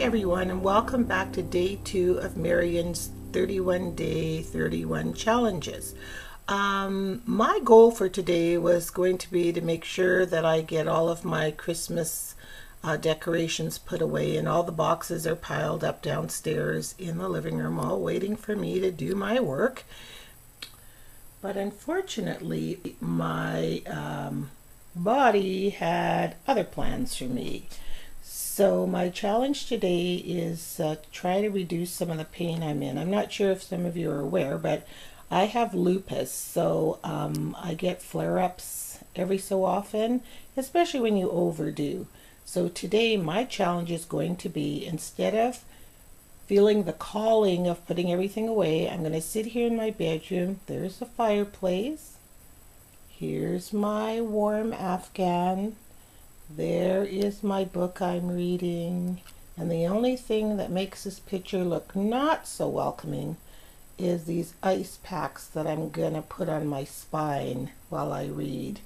everyone, and welcome back to day two of Marion's 31 day 31 challenges. Um, my goal for today was going to be to make sure that I get all of my Christmas uh, decorations put away, and all the boxes are piled up downstairs in the living room, all waiting for me to do my work. But unfortunately, my um, body had other plans for me. So my challenge today is uh, try to reduce some of the pain I'm in. I'm not sure if some of you are aware, but I have lupus, so um, I get flare-ups every so often, especially when you overdo. So today my challenge is going to be instead of feeling the calling of putting everything away, I'm going to sit here in my bedroom. There's a fireplace. Here's my warm Afghan. There is my book I'm reading. And the only thing that makes this picture look not so welcoming is these ice packs that I'm going to put on my spine while I read.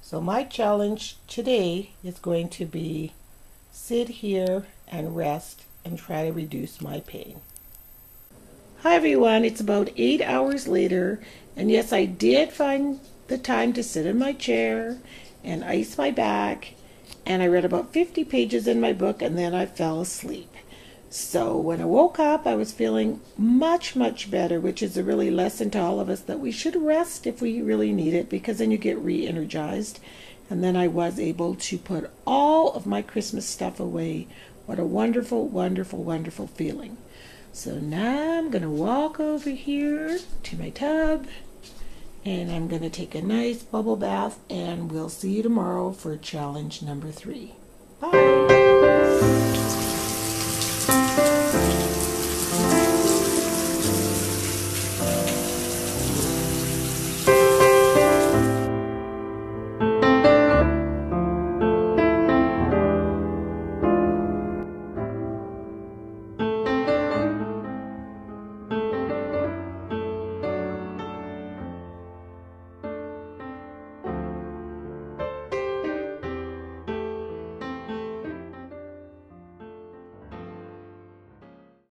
So my challenge today is going to be sit here and rest and try to reduce my pain. Hi everyone, it's about eight hours later and yes I did find the time to sit in my chair and ice my back and I read about 50 pages in my book and then I fell asleep. So when I woke up, I was feeling much, much better, which is a really lesson to all of us that we should rest if we really need it because then you get re energized. And then I was able to put all of my Christmas stuff away. What a wonderful, wonderful, wonderful feeling. So now I'm going to walk over here to my tub and I'm going to take a nice bubble bath and we'll see you tomorrow for challenge number three. Bye!